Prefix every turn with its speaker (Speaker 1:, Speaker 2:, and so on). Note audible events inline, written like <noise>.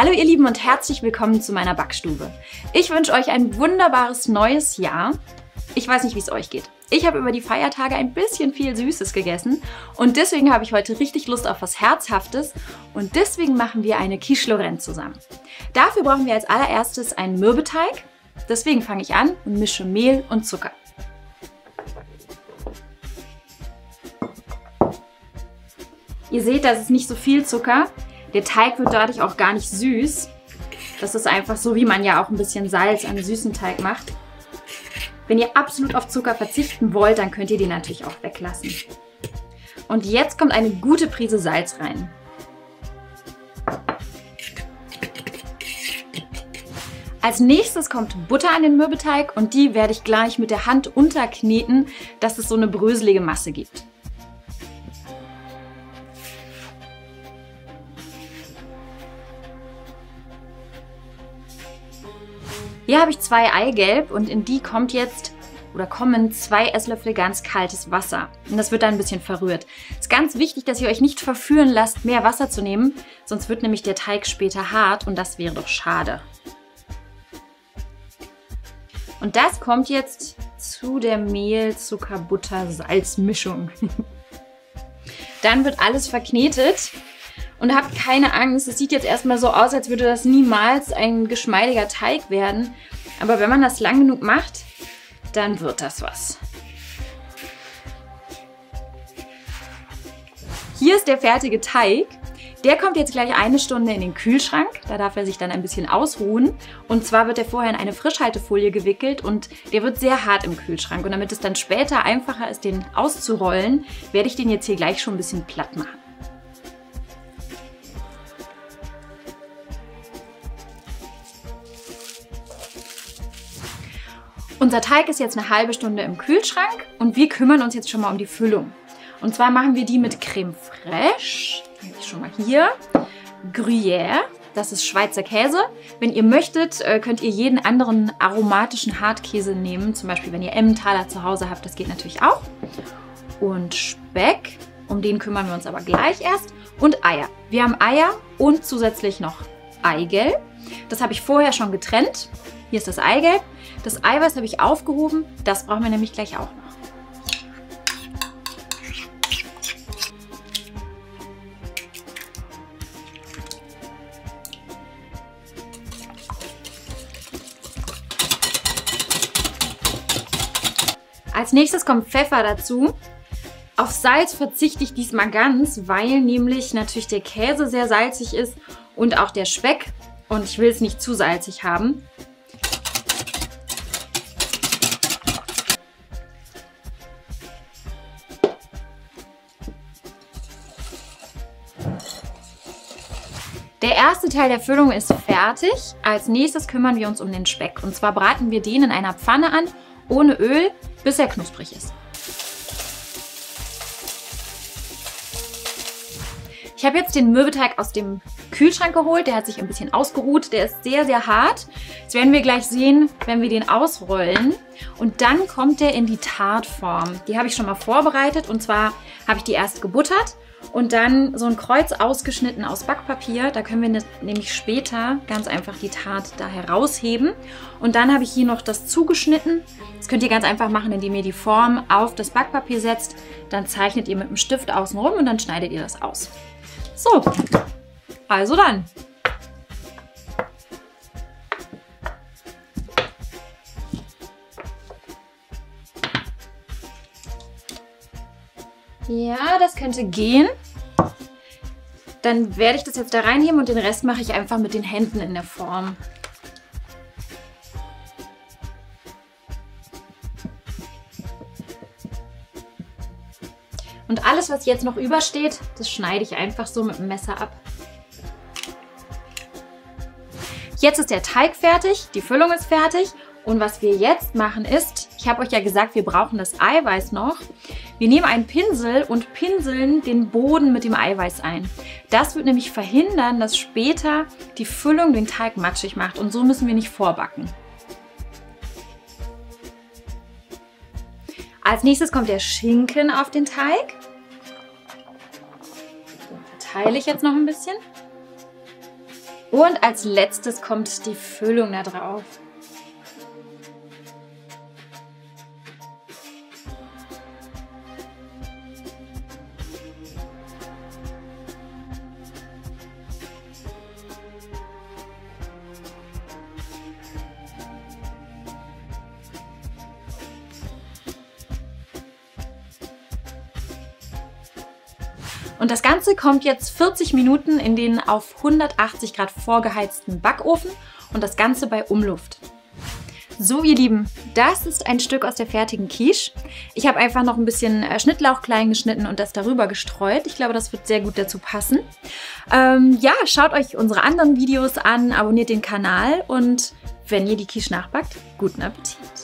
Speaker 1: Hallo ihr Lieben und herzlich willkommen zu meiner Backstube. Ich wünsche euch ein wunderbares neues Jahr. Ich weiß nicht, wie es euch geht. Ich habe über die Feiertage ein bisschen viel Süßes gegessen und deswegen habe ich heute richtig Lust auf was Herzhaftes und deswegen machen wir eine Quiche Lorraine zusammen. Dafür brauchen wir als allererstes einen Mürbeteig. Deswegen fange ich an und mische Mehl und Zucker. Ihr seht, das ist nicht so viel Zucker. Der Teig wird dadurch auch gar nicht süß. Das ist einfach so, wie man ja auch ein bisschen Salz an süßen Teig macht. Wenn ihr absolut auf Zucker verzichten wollt, dann könnt ihr den natürlich auch weglassen. Und jetzt kommt eine gute Prise Salz rein. Als nächstes kommt Butter an den Mürbeteig und die werde ich gleich mit der Hand unterkneten, dass es so eine bröselige Masse gibt. Hier habe ich zwei Eigelb und in die kommt jetzt oder kommen zwei Esslöffel ganz kaltes Wasser. Und das wird dann ein bisschen verrührt. Es ist ganz wichtig, dass ihr euch nicht verführen lasst, mehr Wasser zu nehmen, sonst wird nämlich der Teig später hart und das wäre doch schade. Und das kommt jetzt zu der Mehl, Zucker, Butter, Salz-Mischung. <laughs> dann wird alles verknetet und habt keine Angst. Es sieht jetzt erstmal so aus, als würde das niemals ein geschmeidiger Teig werden. Aber wenn man das lang genug macht, dann wird das was. Hier ist der fertige Teig. Der kommt jetzt gleich eine Stunde in den Kühlschrank. Da darf er sich dann ein bisschen ausruhen. Und zwar wird er vorher in eine Frischhaltefolie gewickelt und der wird sehr hart im Kühlschrank. Und damit es dann später einfacher ist, den auszurollen, werde ich den jetzt hier gleich schon ein bisschen platt machen. Unser Teig ist jetzt eine halbe Stunde im Kühlschrank und wir kümmern uns jetzt schon mal um die Füllung. Und zwar machen wir die mit Creme Fraiche, ich schon mal hier, Gruyère, das ist Schweizer Käse. Wenn ihr möchtet, äh, könnt ihr jeden anderen aromatischen Hartkäse nehmen, zum Beispiel wenn ihr Emmentaler zu Hause habt, das geht natürlich auch. Und Speck, um den kümmern wir uns aber gleich erst. Und Eier. Wir haben Eier und zusätzlich noch Eigelb. Das habe ich vorher schon getrennt. Hier ist das Eigelb. Das Eiweiß habe ich aufgehoben. Das brauchen wir nämlich gleich auch noch. Als nächstes kommt Pfeffer dazu. Auf Salz verzichte ich diesmal ganz, weil nämlich natürlich der Käse sehr salzig ist und auch der Speck. Und ich will es nicht zu salzig haben. Der erste Teil der Füllung ist fertig. Als nächstes kümmern wir uns um den Speck. Und zwar braten wir den in einer Pfanne an, ohne Öl, bis er knusprig ist. Ich habe jetzt den Mürbeteig aus dem Kühlschrank geholt. Der hat sich ein bisschen ausgeruht. Der ist sehr, sehr hart. Das werden wir gleich sehen, wenn wir den ausrollen. Und dann kommt der in die Tartform. Die habe ich schon mal vorbereitet. Und zwar habe ich die erst gebuttert und dann so ein Kreuz ausgeschnitten aus Backpapier. Da können wir ne, nämlich später ganz einfach die Tart da herausheben. Und dann habe ich hier noch das zugeschnitten. Das könnt ihr ganz einfach machen, indem ihr die Form auf das Backpapier setzt. Dann zeichnet ihr mit dem Stift außenrum und dann schneidet ihr das aus. So, also dann. Ja, das könnte gehen. Dann werde ich das jetzt da reinheben und den Rest mache ich einfach mit den Händen in der Form. Und alles, was jetzt noch übersteht, das schneide ich einfach so mit dem Messer ab. Jetzt ist der Teig fertig, die Füllung ist fertig und was wir jetzt machen ist, ich habe euch ja gesagt, wir brauchen das Eiweiß noch. Wir nehmen einen Pinsel und pinseln den Boden mit dem Eiweiß ein. Das wird nämlich verhindern, dass später die Füllung den Teig matschig macht und so müssen wir nicht vorbacken. Als nächstes kommt der Schinken auf den Teig. So, verteile ich jetzt noch ein bisschen. Und als letztes kommt die Füllung da drauf. Und das Ganze kommt jetzt 40 Minuten in den auf 180 Grad vorgeheizten Backofen und das Ganze bei Umluft. So, ihr Lieben, das ist ein Stück aus der fertigen Quiche. Ich habe einfach noch ein bisschen äh, Schnittlauch klein geschnitten und das darüber gestreut. Ich glaube, das wird sehr gut dazu passen. Ähm, ja, schaut euch unsere anderen Videos an, abonniert den Kanal und wenn ihr die Quiche nachbackt, guten Appetit!